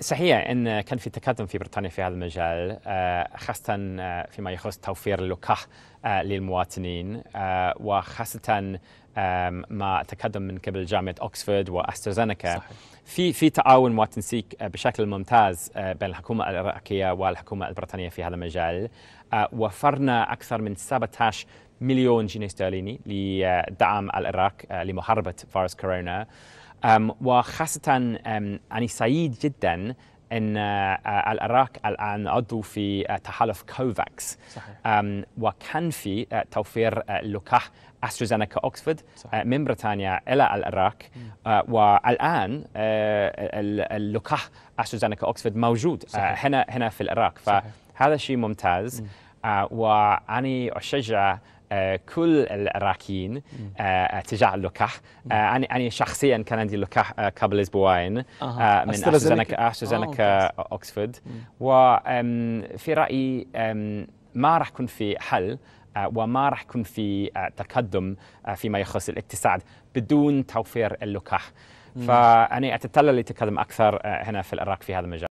صحيح إن كان في تقدم في بريطانيا في هذا المجال خاصة فيما يخص توفير اللقاح للمواطنين وخاصة مع تقدم من قبل جامعة اوكسفورد وأسترازينيكا صحيح. في في تعاون وتنسيق بشكل ممتاز بين الحكومة العراقية والحكومة البريطانية في هذا المجال وفرنا أكثر من 17 مليون جنيه استرليني لدعم العراق لمحاربة فيروس كورونا. وخاصة أنا سعيد جدا أن العراق الآن عضو في تحالف كوفاكس صحيح. وكان في توفير لقاح أسترازينيكا أوكسفورد صحيح. من بريطانيا إلى العراق. والآن اللقاح أسترازينيكا أوكسفورد موجود صحيح. هنا هنا في العراق. فهذا شيء ممتاز. وأنا أشجع كل العراقيين تجاه اللقاح أنا أنا شخصيا كان عندي لقاح قبل أسبوعين من استرازينيكا استرازينيكا أوكسفورد. وفي رأيي ما راح يكون في حل وما راح يكون في تقدم فيما يخص الاقتصاد بدون توفير اللقاح فانا أتطلع لتقدم أكثر هنا في العراق في هذا المجال.